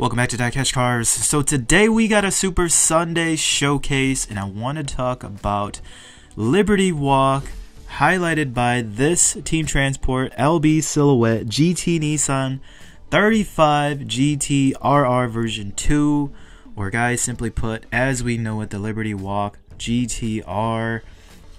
Welcome back to DieCash Cars. So today we got a Super Sunday showcase and I want to talk about Liberty Walk highlighted by this Team Transport LB Silhouette GT Nissan 35 GT RR version 2 or guys simply put as we know it the Liberty Walk GTR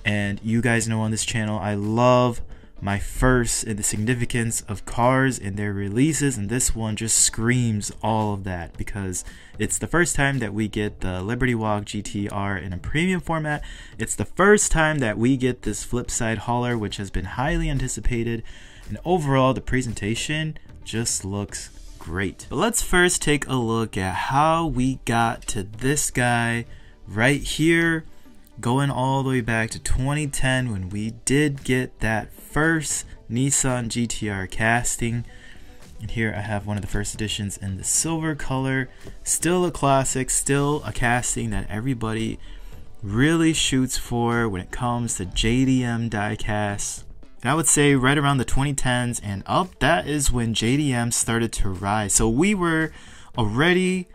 and you guys know on this channel I love my first in the significance of cars and their releases and this one just screams all of that because it's the first time that we get the Liberty Walk GTR in a premium format. It's the first time that we get this flip side hauler which has been highly anticipated and overall the presentation just looks great. But let's first take a look at how we got to this guy right here going all the way back to 2010 when we did get that first Nissan GTR casting. And here I have one of the first editions in the silver color. Still a classic, still a casting that everybody really shoots for when it comes to JDM diecast. And I would say right around the 2010s and up, that is when JDM started to rise. So we were already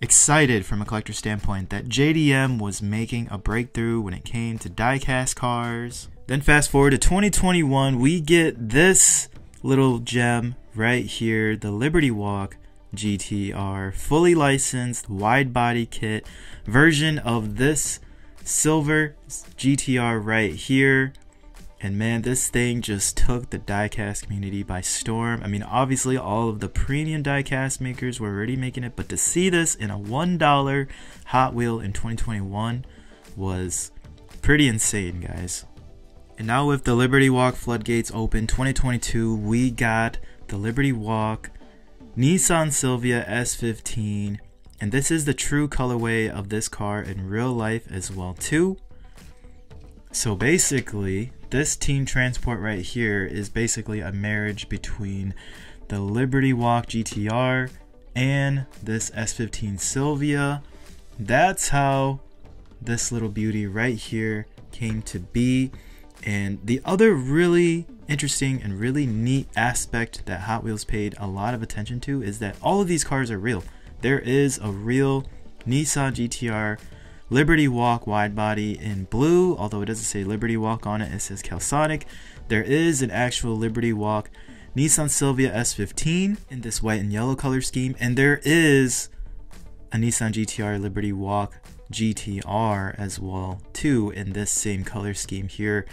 excited from a collector's standpoint that JDM was making a breakthrough when it came to diecast cars. Then fast forward to 2021, we get this little gem right here, the Liberty Walk GTR, fully licensed wide body kit version of this silver GTR right here. And man, this thing just took the diecast community by storm. I mean, obviously, all of the premium diecast makers were already making it, but to see this in a $1 Hot Wheel in 2021 was pretty insane, guys. And now, with the Liberty Walk floodgates open 2022, we got the Liberty Walk Nissan Silvia S15. And this is the true colorway of this car in real life as well, too. So basically, this team transport right here is basically a marriage between the Liberty Walk GTR and this S15 Silvia. That's how this little beauty right here came to be. And the other really interesting and really neat aspect that Hot Wheels paid a lot of attention to is that all of these cars are real. There is a real Nissan GTR Liberty Walk wide body in blue, although it doesn't say Liberty Walk on it, it says Calsonic. There is an actual Liberty Walk Nissan Silvia S15 in this white and yellow color scheme, and there is a Nissan GTR Liberty Walk GTR as well too in this same color scheme here.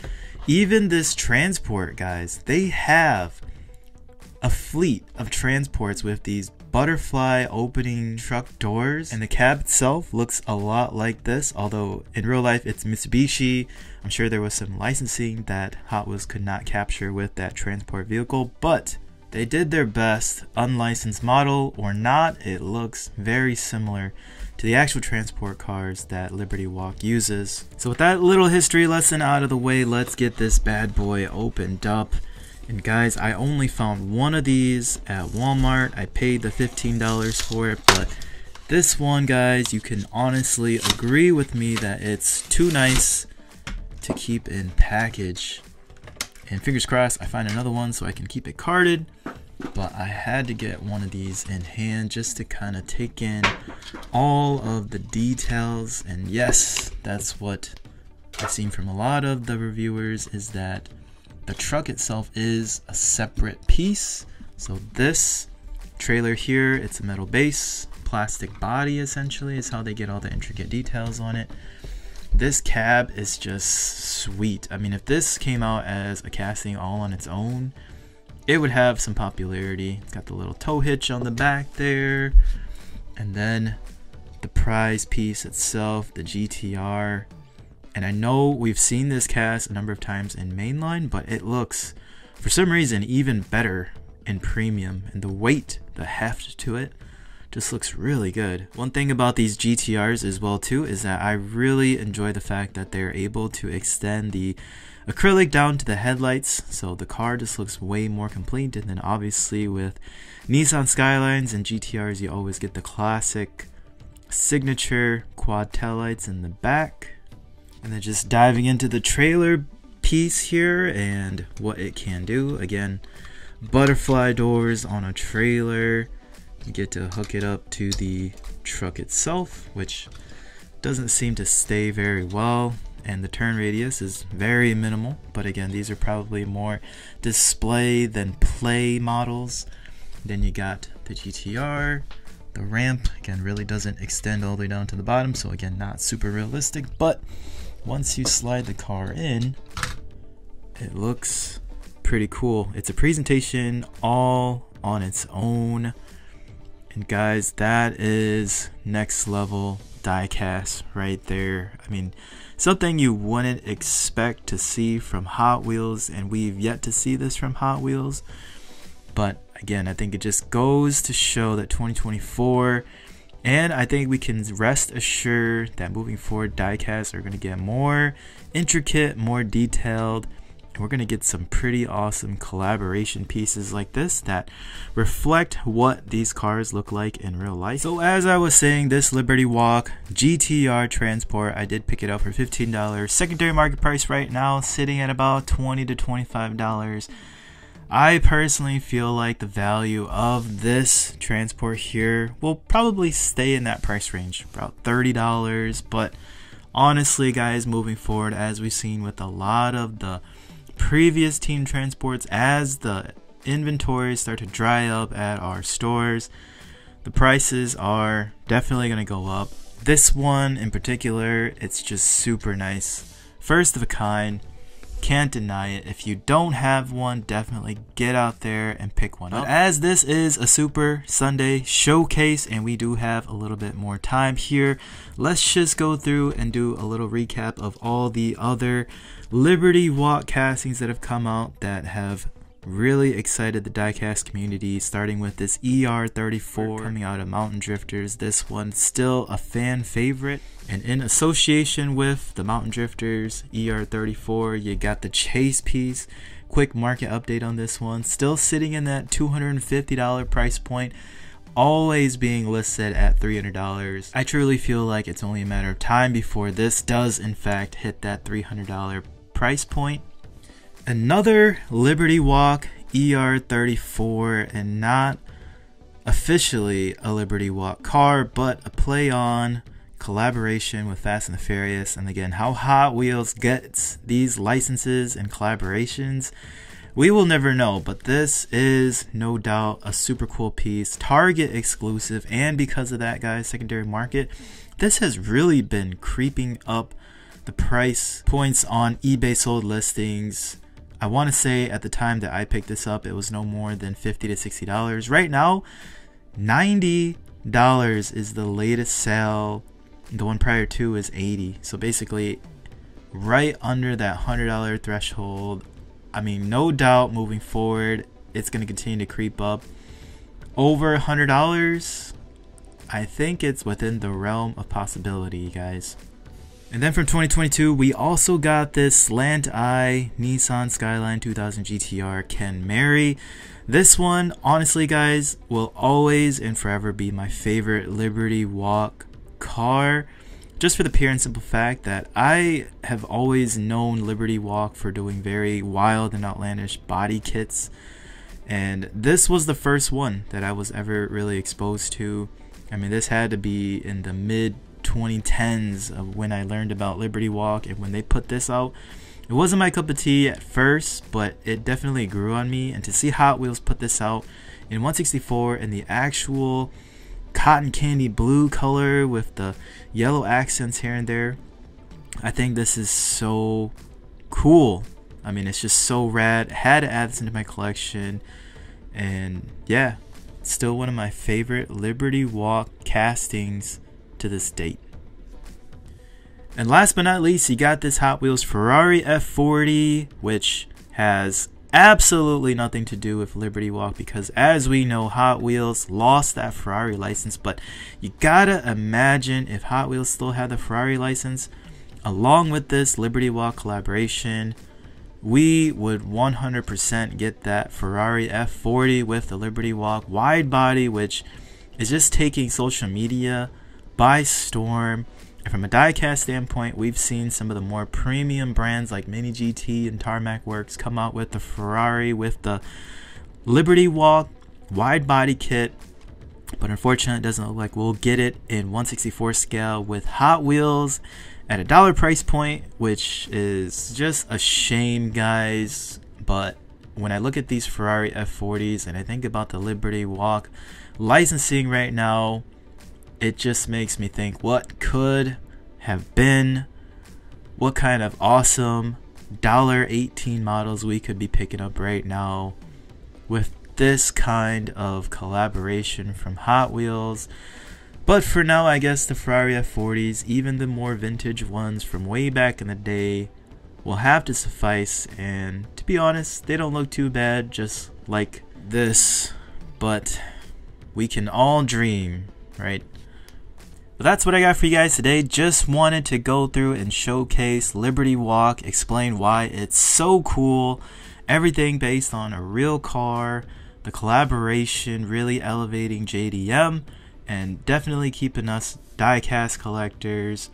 Even this transport, guys, they have a fleet of transports with these butterfly opening truck doors and the cab itself looks a lot like this although in real life it's Mitsubishi. I'm sure there was some licensing that Hot Wheels could not capture with that transport vehicle but they did their best. Unlicensed model or not it looks very similar to the actual transport cars that Liberty Walk uses. So with that little history lesson out of the way let's get this bad boy opened up and guys, I only found one of these at Walmart. I paid the $15 for it, but this one, guys, you can honestly agree with me that it's too nice to keep in package. And fingers crossed, I find another one so I can keep it carded. But I had to get one of these in hand just to kind of take in all of the details. And yes, that's what I've seen from a lot of the reviewers is that the truck itself is a separate piece. So this trailer here, it's a metal base, plastic body essentially is how they get all the intricate details on it. This cab is just sweet. I mean, if this came out as a casting all on its own, it would have some popularity. It's got the little tow hitch on the back there. And then the prize piece itself, the GTR. And I know we've seen this cast a number of times in mainline, but it looks, for some reason, even better in premium. And the weight, the heft to it, just looks really good. One thing about these GTRs as well too is that I really enjoy the fact that they're able to extend the acrylic down to the headlights so the car just looks way more complete and then obviously with Nissan Skylines and GTRs you always get the classic signature quad tail lights in the back and then just diving into the trailer piece here and what it can do. Again, butterfly doors on a trailer. you get to hook it up to the truck itself, which doesn't seem to stay very well. And the turn radius is very minimal. But again these are probably more display than play models. Then you got the GTR the ramp. Again really doesn't extend all the way down to the bottom. So again not super realistic but once you slide the car in it looks pretty cool. It's a presentation all on its own. And guys that is next level diecast right there. I mean something you wouldn't expect to see from Hot Wheels and we've yet to see this from Hot Wheels. But again I think it just goes to show that 2024 and I think we can rest assured that moving forward diecasts are going to get more intricate more detailed and we're going to get some pretty awesome collaboration pieces like this that reflect what these cars look like in real life. So as I was saying, this Liberty Walk GTR Transport, I did pick it up for $15. Secondary market price right now sitting at about 20 to $25. I personally feel like the value of this transport here will probably stay in that price range, about $30. But honestly, guys, moving forward, as we've seen with a lot of the previous team transports as the inventories start to dry up at our stores. The prices are definitely going to go up. This one in particular, it's just super nice. First of a kind. Can't deny it. If you don't have one, definitely get out there and pick one up. but. As this is a Super Sunday showcase and we do have a little bit more time here, let's just go through and do a little recap of all the other Liberty Walk castings that have come out that have really excited the diecast community starting with this ER34 coming. out of Mountain Drifters. This one still a fan favorite and in association with the Mountain Drifters ER34 you got the chase piece. Quick market update on this one. Still sitting in that $250 price point. Always being listed at $300 I truly feel like it's only a matter of time before this does in fact hit that $300 price point. Another Liberty Walk ER34 and not officially a Liberty Walk car, but a play on collaboration with Fast and the Furious. And again, how Hot Wheels gets these licenses and collaborations, we will never know. But this is no doubt a super cool piece, Target exclusive. And because of that, guys, secondary market, this has really been creeping up the price points on eBay sold listings. I want to say at the time that I picked this up, it was no more than 50 to $60. Right now, $90 is the latest sale. The one prior to is 80. So basically, right under that $100 threshold. I mean, no doubt moving forward, it's going to continue to creep up. Over $100, I think it's within the realm of possibility, guys. And then from 2022, we also got this slant eye Nissan Skyline 2000 GTR Ken Mary. This one, honestly, guys, will always and forever be my favorite Liberty Walk car. Just for the pure and simple fact that I have always known Liberty Walk for doing very wild and outlandish body kits. And this was the first one that I was ever really exposed to. I mean, this had to be in the mid 2010s of when I learned about Liberty Walk and when they put this out. It wasn't my cup of tea at first, but it definitely grew on me. And to see Hot Wheels put this out in 164 in the actual cotton candy blue color with the yellow accents here and there, I think this is so cool. I mean, it's just so rad. Had to add this into my collection. And yeah, still one of my favorite Liberty Walk castings to this date. And last but not least, you got this Hot Wheels Ferrari F40, which has absolutely nothing to do with Liberty Walk because as we know Hot Wheels lost that Ferrari license but you gotta imagine if Hot Wheels still had the Ferrari license along with this Liberty Walk collaboration we would 100% get that Ferrari F40 with the Liberty Walk wide body which is just taking social media by storm. And from a diecast standpoint, we've seen some of the more premium brands like Mini GT and Tarmac Works come out with the Ferrari with the Liberty Walk wide body kit. But unfortunately, it doesn't look like we'll get it in 164 scale with Hot Wheels at a dollar price point, which is just a shame, guys. But when I look at these Ferrari F40s and I think about the Liberty Walk licensing right now, it just makes me think what could have been, what kind of awesome dollar 18 models we could be picking up right now with this kind of collaboration from Hot Wheels. But for now, I guess the Ferrari F40s, even the more vintage ones from way back in the day, will have to suffice. And to be honest, they don't look too bad, just like this. But we can all dream, right? But that's what I got for you guys today. Just wanted to go through and showcase Liberty Walk, explain why it's so cool. Everything based on a real car, the collaboration really elevating JDM, and definitely keeping us diecast collectors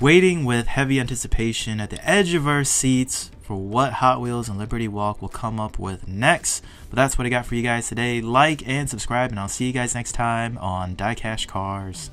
waiting with heavy anticipation at the edge of our seats for what Hot Wheels and Liberty Walk will come up with next. But that's what I got for you guys today. Like and subscribe, and I'll see you guys next time on DieCash Cars.